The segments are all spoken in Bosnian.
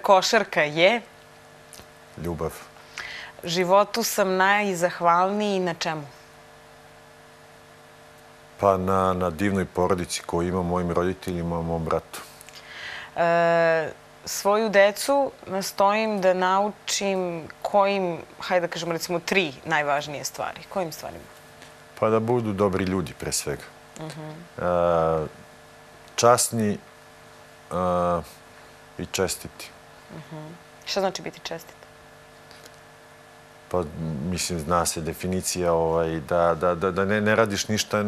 košarka je? Ljubav. Životu sam najzahvalniji na čemu? Pa na divnoj porodici koju imam mojim roditeljima, mom bratu. E, svoju decu nastojim da naučim kojim, hajde da kažemo recimo tri najvažnije stvari. Kojim stvarima? Pa da budu dobri ljudi pre svega. E, časni i čestiti. Šta znači biti čestit? Pa, mislim, zna se definicija ovaj, da ne radiš ništa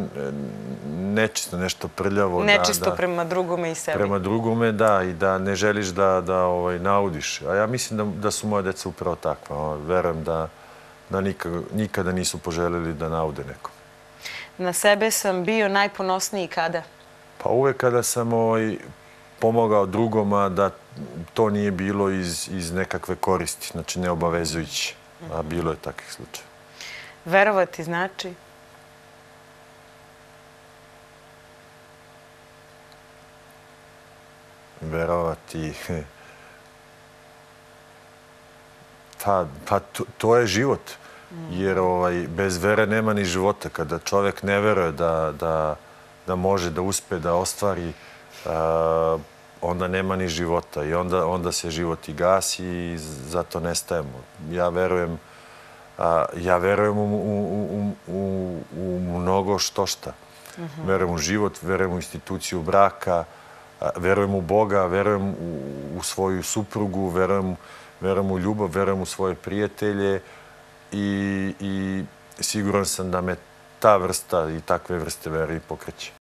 nečisto, nešto prljavo. Nečisto prema drugome i sebi. Prema drugome, da, i da ne želiš da ovaj, naudiš. A ja mislim da su moje deca upravo takva. Verujem da nikada nisu poželjeli da naude nekom. Na sebe sam bio najponosniji kada? Pa uvek kada sam ovaj, pomogao drugoma da to nije bilo iz nekakve koristi, znači neobavezujući. A bilo je takvih slučaja. Verovati znači? Verovati... Pa, pa to je život. Jer ovaj, bez vere nema ni života. Kada čovjek ne veruje da može da uspe da ostvari onda nema ni života i onda se život i gasi i zato nestajemo. Ja verujem ja verujem u mnogo što šta. Verujem u život, verujem u instituciju braka, verujem u Boga, verujem u svoju suprugu, verujem u ljubav, verujem u svoje prijatelje i siguran sam da me ta vrsta i takve vrste veri pokreće.